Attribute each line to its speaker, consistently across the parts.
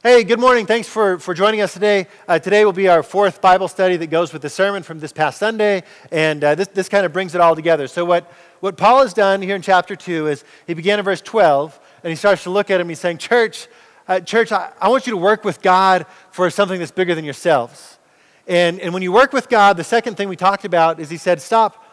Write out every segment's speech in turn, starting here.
Speaker 1: Hey, good morning. Thanks for, for joining us today. Uh, today will be our fourth Bible study that goes with the sermon from this past Sunday, and uh, this, this kind of brings it all together. So, what, what Paul has done here in chapter 2 is he began in verse 12, and he starts to look at him. He's saying, Church, uh, church, I, I want you to work with God for something that's bigger than yourselves. And, and when you work with God, the second thing we talked about is he said, Stop,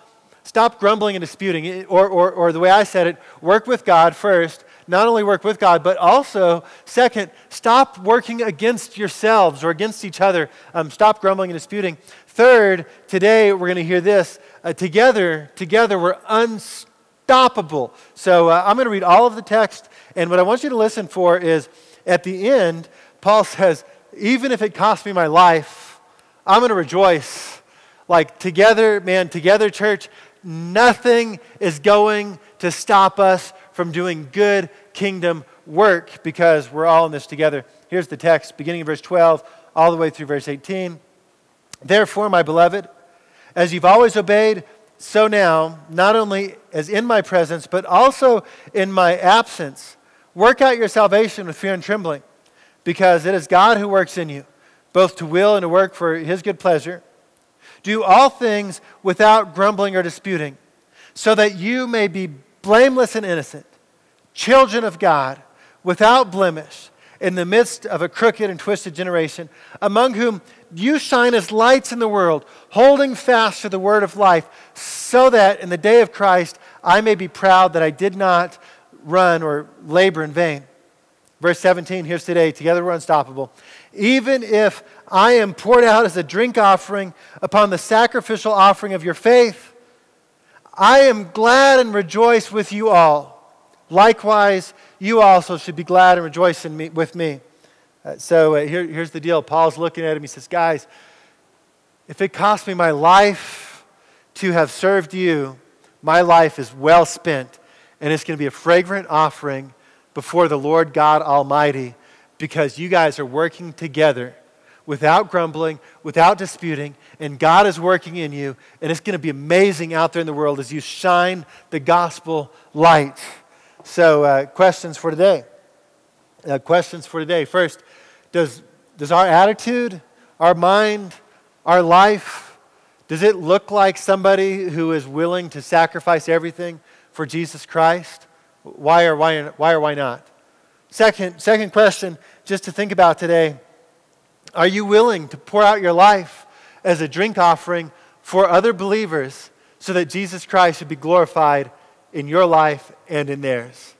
Speaker 1: stop grumbling and disputing. Or, or, or the way I said it, work with God first not only work with God, but also, second, stop working against yourselves or against each other. Um, stop grumbling and disputing. Third, today we're going to hear this. Uh, together, together we're unstoppable. So uh, I'm going to read all of the text, and what I want you to listen for is at the end, Paul says, even if it costs me my life, I'm going to rejoice. Like together, man, together, church, nothing is going to stop us from doing good kingdom work because we're all in this together. Here's the text, beginning in verse 12, all the way through verse 18. Therefore, my beloved, as you've always obeyed, so now, not only as in my presence, but also in my absence, work out your salvation with fear and trembling, because it is God who works in you, both to will and to work for his good pleasure. Do all things without grumbling or disputing, so that you may be blameless and innocent, children of God, without blemish, in the midst of a crooked and twisted generation, among whom you shine as lights in the world, holding fast to the word of life, so that in the day of Christ I may be proud that I did not run or labor in vain. Verse 17, here's today, together we're unstoppable. Even if I am poured out as a drink offering upon the sacrificial offering of your faith, I am glad and rejoice with you all. Likewise, you also should be glad and rejoice me, with me. Uh, so uh, here, here's the deal. Paul's looking at him. He says, Guys, if it cost me my life to have served you, my life is well spent. And it's going to be a fragrant offering before the Lord God Almighty because you guys are working together without grumbling, without disputing, and God is working in you, and it's going to be amazing out there in the world as you shine the gospel light. So, uh, questions for today. Uh, questions for today. First, does, does our attitude, our mind, our life, does it look like somebody who is willing to sacrifice everything for Jesus Christ? Why or why, why or why not? Second, second question, just to think about today are you willing to pour out your life as a drink offering for other believers so that Jesus Christ should be glorified in your life and in theirs?